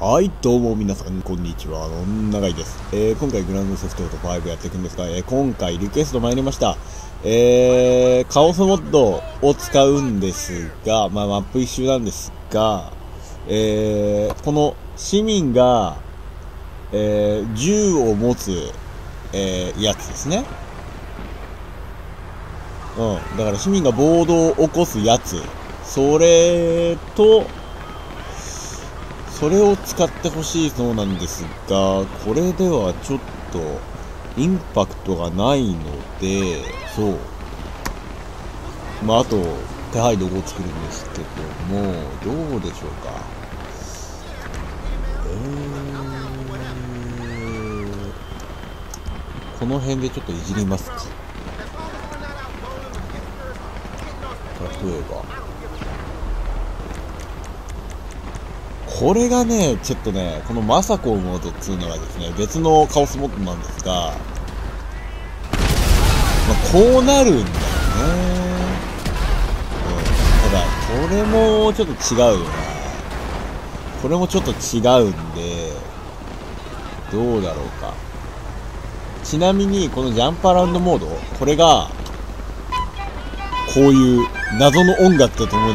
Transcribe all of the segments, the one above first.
はい、どうも皆さん、こんにちは。のん長いです。えー、今回グランドセフトオート5やっていくんですが、えー、今回リクエスト参りました。えー、カオスモッドを使うんですが、まあ、マップ一周なんですが、えー、この市民が、えー、銃を持つ、えー、やつですね。うん。だから市民が暴動を起こすやつ。それと、それを使ってほしいそうなんですが、これではちょっとインパクトがないので、そう。まあ、あと、手配ロゴを作るんですけども、どうでしょうか。えー、この辺でちょっといじりますか。例えば、これがね、ちょっとね、このマサコモードっていうのはですね、別のカオスモッドなんですが、まあ、こうなるんだよね。うん。ただ、これもちょっと違うよな。これもちょっと違うんで、どうだろうか。ちなみに、このジャンプアラウンドモード、これが、こういう謎の音楽とともに、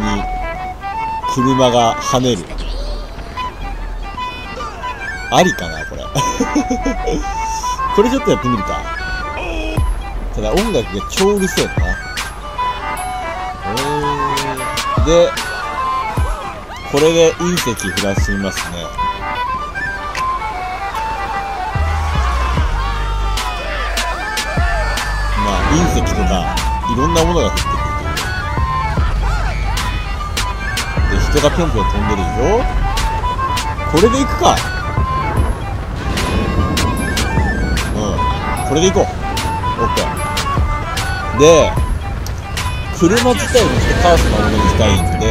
車が跳ねる。ありかな、これ。これちょっとやってみるか。ただ音楽が超うるせえな。えー、で、これで隕石降らしますね。まあ、隕石とか、いろんなものが降ってくるという。で、人がぴょんぴょん飛んでるでしょこれで行くか。これで行こう。OK で車自体もちょっとカースなものにしたいんで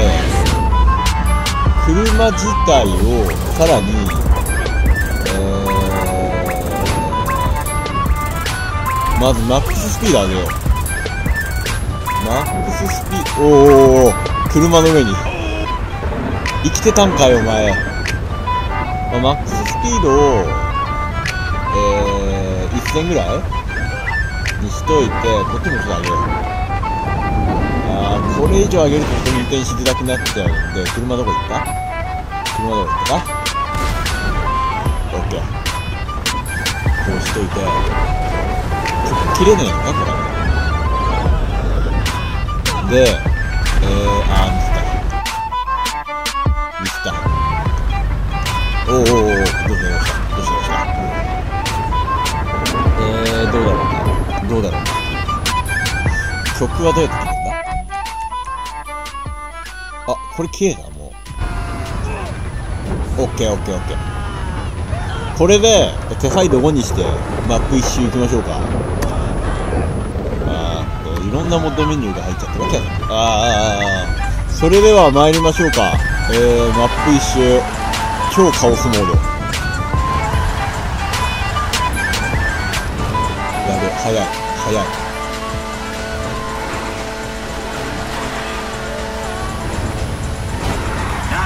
車自体をさらにえー、まずマックススピード上げよう。マックススピードおお車の上に。生きてたんかよお前、まあ、マックススピードをえー1000ぐらい？にしといて、こっちもちょっと上げよう。あー、これ以上上げると人運転しづらくなっちゃうんで、車どこ行った？車どこ行った？かオッケー。こうしといて、切れねえよね、これ。で、えー、あー、ミスった。ミスった。おーおーおー、どうしたどうどうだろう。曲はどうやって決めんだあ、これ綺麗だ、もう。オッケーオッケーオッケー。これで、手サイド5にして、マップ一周行きましょうか。あーいろんなモッドメニューが入っちゃってるわけやなああ、それでは参りましょうか。えー、マップ一周、超カオスモード。早い早い。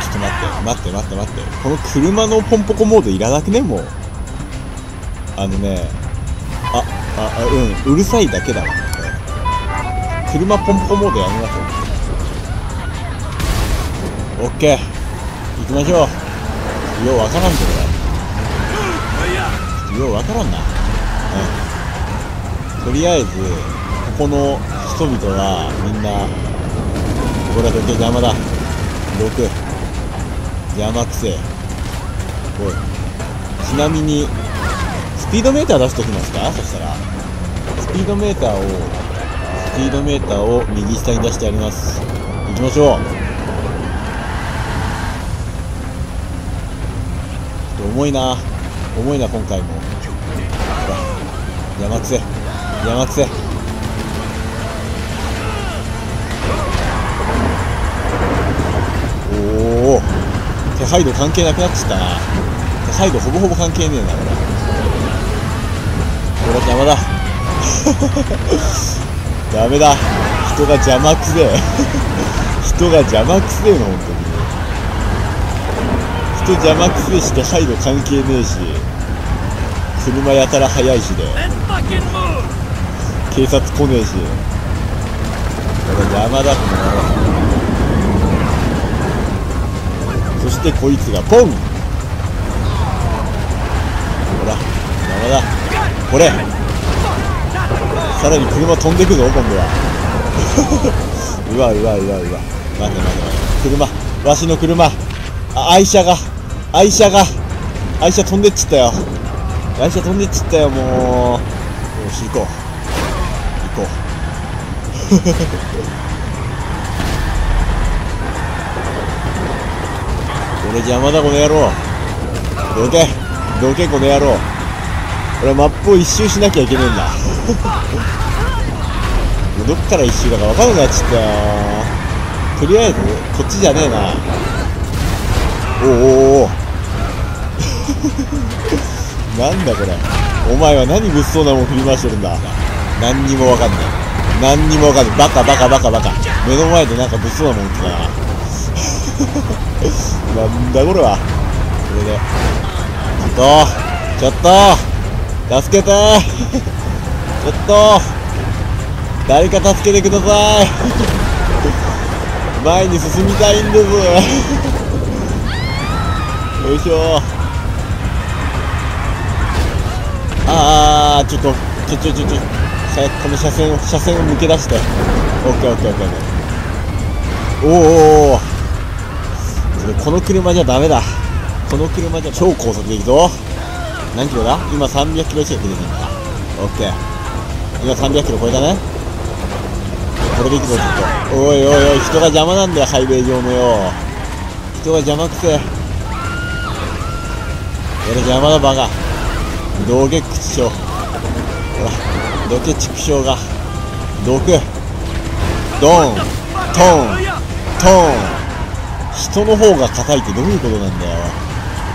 ちょっと待って待って待って待って。この車のポンポコモードいらなくね？もう。あのねああうんうるさいだけだわ。車ポンポコモードやめましょう。オッケー。行きましょう。ようわからんぞこれようわからんな。うん。とりあえず、ここの人々はみんな、これはどけ邪魔だ。6。邪魔くせえ。おい。ちなみに、スピードメーター出しときますか？そしたら。スピードメーターを、スピードメーターを右下に出してやります。行きましょうちょっと。重いな。重いな、今回も。ほら、邪魔くせえ。山くせおお手配度関係なくなっちゃったな。手配度ほぼほぼ関係ねえなこれこれ邪魔だ。ダメだ。人が邪魔くせえ。人が邪魔くせえの本当に。人邪魔くせえして入る関係ねえし。車やたら速いしで。警察来ねえし。これ邪魔だこの野郎そしてこいつがポン。ほら邪魔だ。これ。さらに車飛んでくぞ今度は。うわうわうわうわ。待て待て待て。車。わしの車。あ愛車が。愛車が。愛車飛んでっちったよ。愛車飛んでっちったよもう。よし行こう行こう。俺邪魔だこの野郎。どけ。どけこの野郎。俺マップを一周しなきゃいけねえんだ。どっから一周だか分かんなくなっちゃったよ。とりあえずこっちじゃねえな。おおおお なんだこれ。お前は何物騒なもん振り回してるんだ。何にもわかんない。何にもわかんない。バカバカバカバカ。目の前でなんか物騒なもん来たな。なんだこれは。これで。ちょっとちょっと助けて。ちょっと誰か助けてください。前に進みたいんです。よいしょ。ああちょっとちょちょちょちょ。この車線を車線を抜け出して。オッケーオッケーオッケーおー。おーおーちょっとこの車じゃダメだ。この車じゃ超高速で行くぞ。何キロだ？今300キロ近く出てるんだオッケー。今300キロ超えたね。これで行くぞちょっと。おいおいおい人が邪魔なんだよハイウェイ上のよ。人が邪魔くせ俺邪魔だバカ。どけ口症ほら。どけ畜生が。どくドン。トン。トン。人の方が硬いってどういうことなんだよ。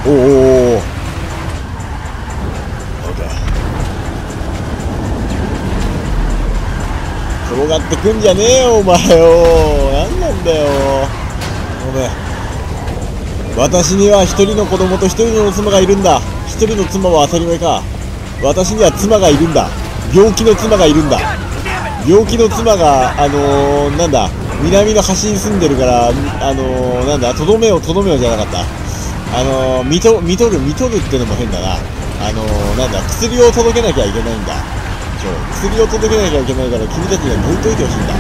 おおおお転がってくんじゃねえよお前よ。何なんだよ。ごめん。私には一人の子供と一人の妻がいるんだ。一人の妻は当たり前か。私には妻がいるんだ。病気の妻がいるんだ。病気の妻があのー、なんだ南の端に住んでるからあのー、なんだとどめをとどめをじゃなかった。あのー、見と見とる見とるってのも変だな。あのー、なんだ薬を届けなきゃいけないんだ。そう薬を届けなきゃいけないから君たちには抜いといてほしいんだ。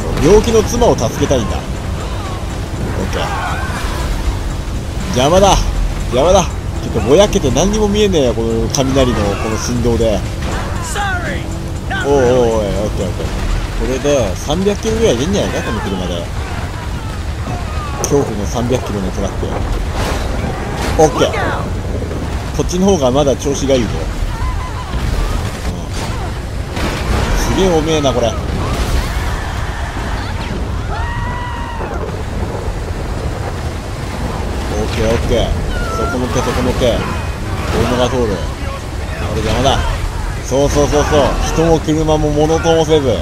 そう病気の妻を助けたいんだ。オッケー邪魔だ。邪魔だ。ちょっとぼやけて何にも見えねえよこの雷のこの振動で。おうおうおいオッケーオッケーこれで300キロぐらい出んじゃないかこの車で。恐怖の300キロのトラック。オッケーこっちの方がまだ調子がいいぞ、うん、すげえおめえなこれ。オッケーオッケーそこのけそこのけ。車が通る。これ邪魔だそうそうそうそう。人も車も物ともせず。こ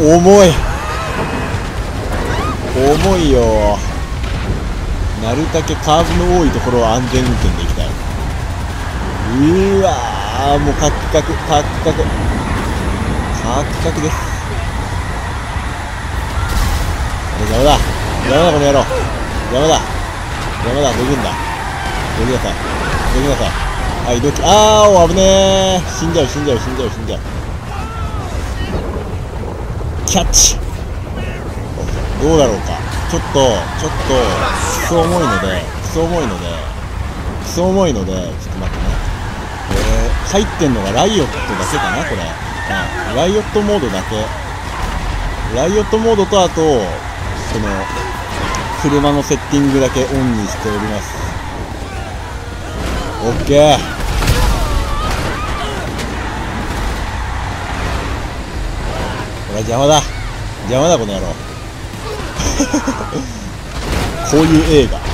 の重い。重いよ。なるだけカーブの多いところは安全運転で行きたいうわー。もうカクカクカクカク。カクカクです。これ邪魔だ。邪魔だこの野郎。邪魔だ。邪魔だ。どくんだ。どきなさい。どきなさい。はい、どき、あー、危ねー。死んじゃう、死んじゃう、死んじゃう、死んじゃう。キャッチ。どうだろうか。ちょっと、ちょっと、クソ重いので、クソ重いので、クソ重いので、ちょっと待ってね。えー、入ってんのがライオットだけかな、これ。うん。ライオットモードだけ。ライオットモードと、あと、その、車のセッティングだけオンにしております。オッケー。これ邪魔だ。邪魔だ、この野郎。こういう映画。こ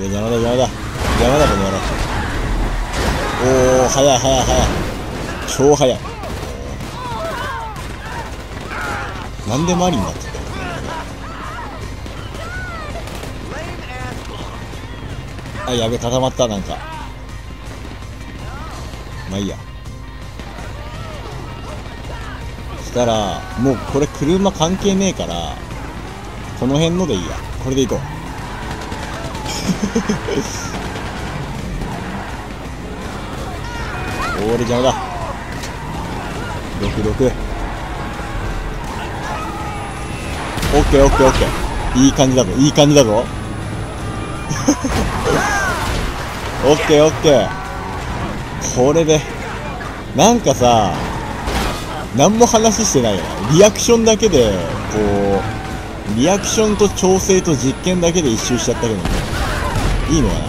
れ邪魔だ、邪魔だ。邪魔だ、この野郎。おー、速い、速い、速い。超速い。なんでマリになっちゃったあやべ固まったなんか。まあいいや。したらもうこれ車関係ねえからこの辺のでいいや。これで行こう。おーれ邪魔だ。66オッケーオッケーオッケー。いい感じだぞいい感じだぞ。オッケーオッケー。これでなんかさ何も話してないよな。リアクションだけでこうリアクションと調整と実験だけで一周しちゃったけどね。いいのかな。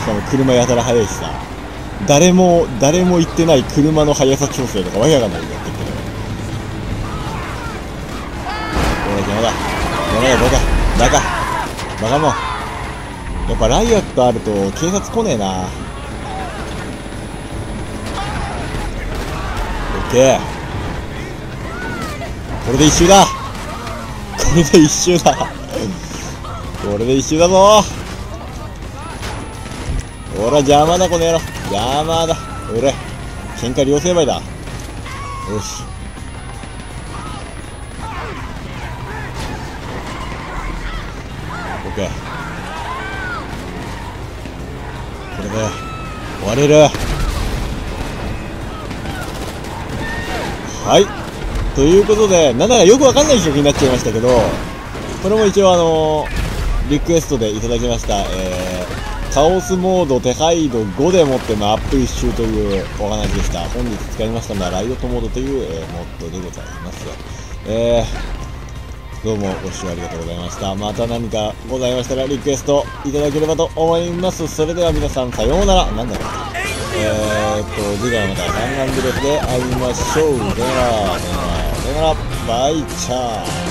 しかも車やたら速いしさ。誰も誰も言ってない車の速さ調整とかわけわかんないことやってるけどおい邪魔だ。邪魔だバカ。バカ。バカもやっぱライアットあると警察来ねえな。オッケー。これで一周だ。これで一周だ。これで一周だぞ。ほら邪魔だこの野郎。邪魔だ。おれ喧嘩両成敗だ。よし。これで終われる。はい。ということでなんだかよくわかんない曲になっちゃいましたけどこれも一応あのリクエストでいただきました、えー、カオスモード手配度5でもってマップ一周というお話でした。本日使いましたのはライドトモードという、えーモッドでございます。えー、どうもご視聴ありがとうございました。また何かございましたらリクエストいただければと思います。それでは皆さんさようなら。なんだろうえー、っと次回また弾丸ブレスで会いましょう。さよならさよならさよならバイチャー。